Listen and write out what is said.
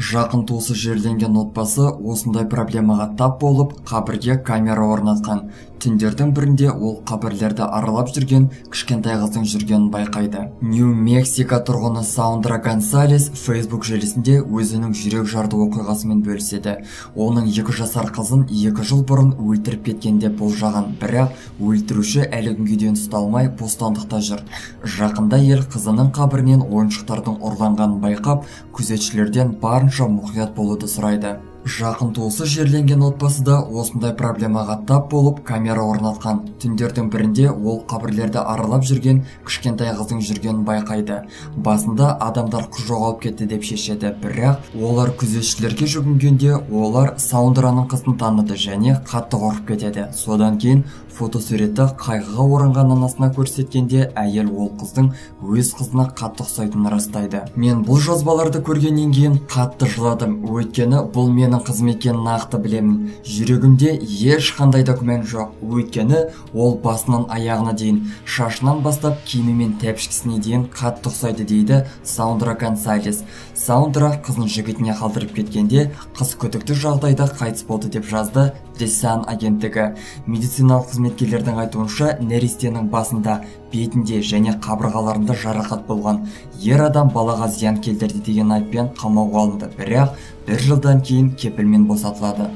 жақын туысы жерленген отбасы осындай проблемаға тап болып қабірге камера орнатқан. Түндердің бірінде ол қабірлерді аралап жүрген кішкентай қыздың жүргенін байқайды. Нью-мексико тұрғыны саундра гонсалес фейсбук желісінде өзінің жүрек жарды оқиғасымен бөліседі. Оның екі жасар қызын екі жыл бұрын өлтіріп кеткен деп болжаған бірақ өлтіруші әлі күнге дейін ұсталмай бостандықта жүр. Жақында ел қызының қабірінен ойыншықтардың ұрланғанын байқап күзетшілерден барынша мұқият болуды сұрайды. Жақын туысы жерленген отбасыда осындай проблемаға тап болып камера орнатқан. Түндердің бірінде ол қабірлерді аралап жүрген кішкентай қыздың жүргенін байқайды. Басында адамдар жоғалып кетті деп шешеді. Бірақ олар күзетшілерге жүгінгенде олар саундраның қызын таныды және қатты қорқып кетеді. Содан кейін фотосуретті қайғыға оранған анасына көрсеткенде әйел ол қыздың өз қызына қатты ұқсайтынын растайды. Мен бұл жазбаларды көргеннен кейін қатты жыладым. Өйткені бұл менің қызым екенін нақты білемін. Жүрегімде ешқандай да күмән жоқ. Өйткені ол басынан аяғына дейін шашынан бастап киімі мен тәпішкесіне дейін қатты ұқсайды дейді саундра гонсалес саундра қызын жігітіне қалдырып кеткенде қыз күдікті жағдайда қайтыс болды деп жазды Десан агенттігі. Медициналық қызметкерлердің айтуынша нәрестенің басында бетінде және қабырғаларында жарақат болған ер адам балаға зиян келтірді деген айыппен қамауға алынды. Бірақ бір жылдан кейін кепілмен босатылады.